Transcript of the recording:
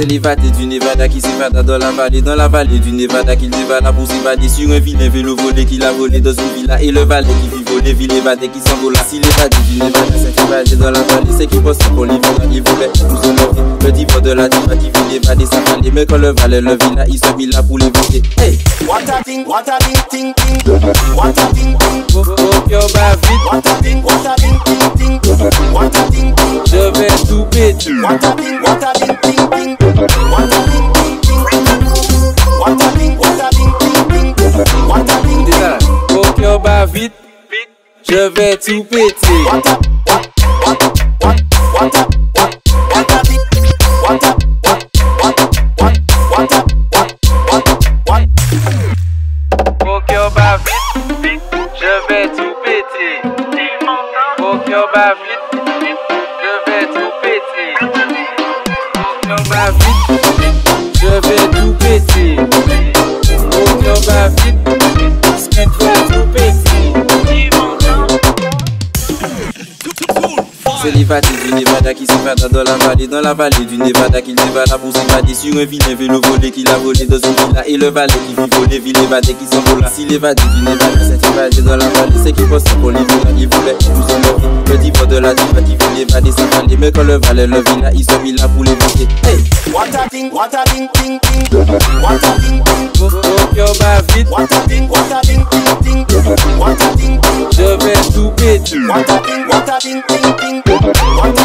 C'est l'évadé du Nevada qui s'évada dans la vallée, dans la vallée du Nevada qu'il dévala pour s'évader sur un vilain vélo volé qu'il a volé dans une villa et le valet qui vit voler, ville évadé qui s'envola. Si l'évadé du Nevada s'est évadé dans la vallée, c'est qu'il pense pour les il voulait nous enlever. Le diva de la diva qui vit évader sa vallée, mais quand le valet le villa, il se là pour l'éviter. Hey! What a thing, what a thing. What a thing, ting. Oh, oh, yo, bah vite, What a thing, what a thing. What a thing, ting. je vais tout péter. What a thing, what a thing, what. Faut que bah vite, vite, je vais tout péter. Vite, vite, je vais tout péter. C'est l'évadé du Nevada qui s'évada dans la vallée, dans la vallée du Nevada qu'il dévala pour s'évader sur un vilain vélo volé qu'il a volé dans une villa et le valet qui vit voler, ville évadé qui s'envola. Si l'évadé du Nevada s'est évadé dans la vallée, c'est qu'il pense pour les villas, il voulait enlever. Le de la diva qui vit évader sa vallée, mais quand le valet le villa, il se mit là pour l'éviter. Hey! What a thing, what a thing, ting, ting. What a thing, ting. Oh, oh, yo, bah vite, What a thing, what a thing, ting, ting. What a thing, ting. je vais tout péter. What a thing, what a thing, ting, ting. What a thing,